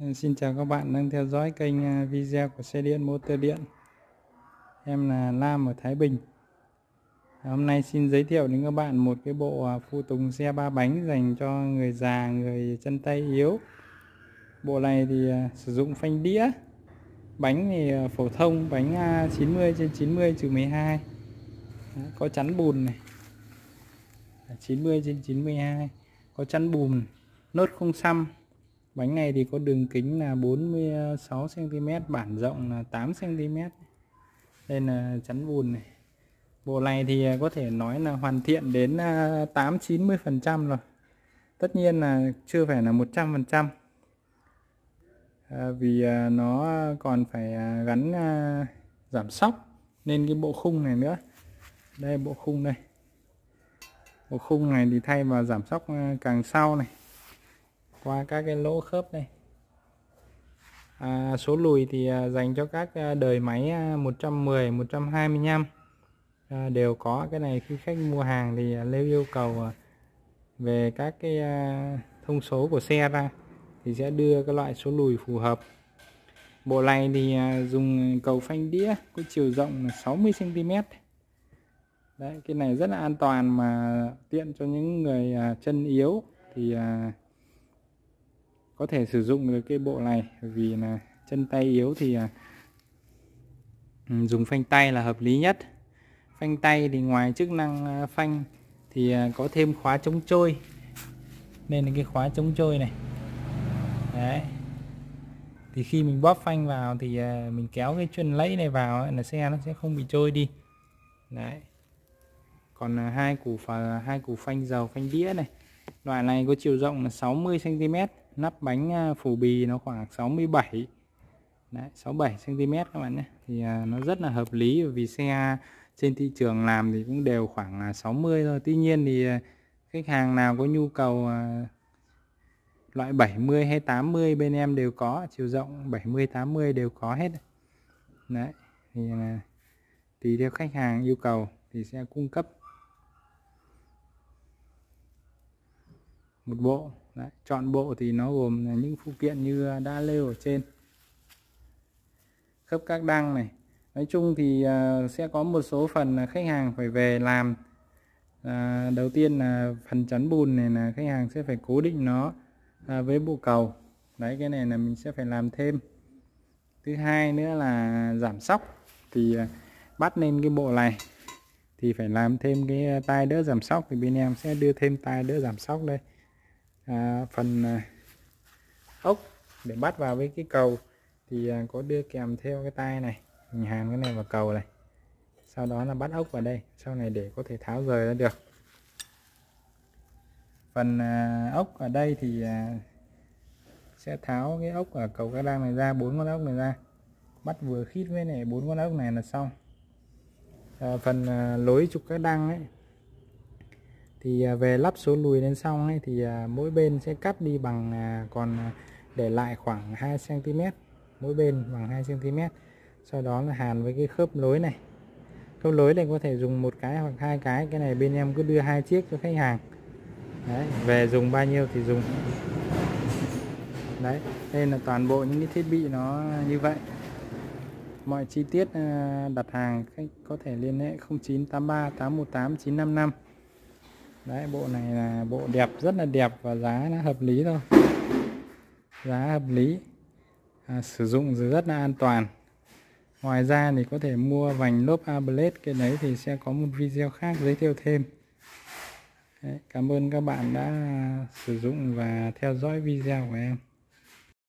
Ờ, xin chào các bạn đang theo dõi kênh à, video của xe điện motor điện. Em là Lam ở Thái Bình. À, hôm nay xin giới thiệu đến các bạn một cái bộ à, phụ tùng xe ba bánh dành cho người già, người chân tay yếu. Bộ này thì sử dụng phanh đĩa Bánh thì phổ thông, bánh 90 trên 90 trừ 12 Có chắn bùn này. 90 trên 92 Có chắn bùn, nốt không xăm. Bánh này thì có đường kính là 46 cm, bản rộng là 8 cm. Đây là chắn bùn này. Bộ này thì à, có thể nói là hoàn thiện đến à, 8 90% rồi. Tất nhiên là chưa phải là 100%. trăm, à, vì nó còn phải gắn giảm sóc nên cái bộ khung này nữa. Đây bộ khung đây. Bộ khung này thì thay vào giảm sóc càng sau này qua các cái lỗ khớp đây à, số lùi thì à, dành cho các à, đời máy à, 110 125 à, đều có cái này. Khi khách mua hàng thì à, yêu cầu về các cái thông số của xe ra thì sẽ đưa cái loại số lùi phù hợp. Bộ này thì dùng cầu phanh đĩa có chiều rộng 60 cm đấy cái này rất là an toàn mà tiện cho những người chân yếu thì có thể sử dụng được cái bộ này vì là chân tay yếu thì à, ừ, dùng phanh tay là hợp lý nhất. Phanh tay thì ngoài chức năng à, phanh thì à, có thêm khóa chống trôi. Nên là cái khóa chống trôi này. Đấy. Thì khi mình bóp phanh vào thì mình kéo cái chân lẫy này vào ấy, là xe nó sẽ không bị trôi đi. Đấy. Còn hai củ phà hai củ phanh dầu phanh đĩa này. Loại này có chiều rộng là 60 cm nắp bánh à, phủ bì nó khoảng 67 Đấy, 67 cm các bạn nhé. Thì à, nó rất là hợp lý vì xe trên thị trường làm thì cũng đều khoảng à, 60 thôi. Tuy nhiên thì à, khách hàng nào có nhu cầu à, loại 70 hay 80 bên em đều có chiều rộng 70 80 đều có hết. Đấy thì là tùy theo khách hàng yêu cầu thì sẽ cung cấp một bộ. Đấy, chọn bộ thì nó gồm những phụ kiện như à, đã nêu ở trên. Khớp các đăng này. Nói chung thì à, sẽ có một số phần là khách hàng phải về làm. À, đầu tiên là phần chắn bùn này là khách hàng sẽ phải cố định nó à, với bộ cầu. Đấy cái này là mình sẽ phải làm thêm. Thứ hai nữa là giảm sóc. Thì à, bắt lên cái bộ này thì phải làm thêm cái tai đỡ giảm sóc. Thì bên em sẽ đưa thêm tai đỡ giảm sóc đây à, phần à, ốc để bắt vào với cái cầu thì à, có đưa kèm theo cái tay này mình hàn cái này vào cầu này. Sau đó là bắt ốc vào đây sau này để có thể tháo rời ra được. Phần à, ốc ở đây thì à, sẽ tháo cái ốc ở cầu các đăng này ra bốn con ốc này ra. Bắt vừa khít với này bốn con ốc này là xong. À, phần à, lối trục các đăng ấy thì à, về lắp số lùi lên xong ấy, thì à, mỗi bên sẽ cắt đi bằng à, còn để lại khoảng 2 cm mỗi bên bằng 2 cm sau đó là hàn với cái khớp lối này. Khớp lối này có thể dùng một cái hoặc hai cái cái này bên em cứ đưa hai chiếc cho khách hàng. Đấy về dùng bao nhiêu thì dùng. Đấy đây là toàn bộ những cái thiết bị nó như vậy. Mọi chi tiết đặt hàng khách có thể liên hệ 0983 818 955 đấy bộ này là bộ đẹp rất là đẹp và giá nó hợp lý thôi. Giá hợp lý. À, sử dụng rất là an toàn. Ngoài ra thì có thể mua vành lốp Ablet cái đấy thì sẽ có một video khác giới thiệu thêm. Đấy, cảm ơn các bạn đã sử dụng và theo dõi video của em.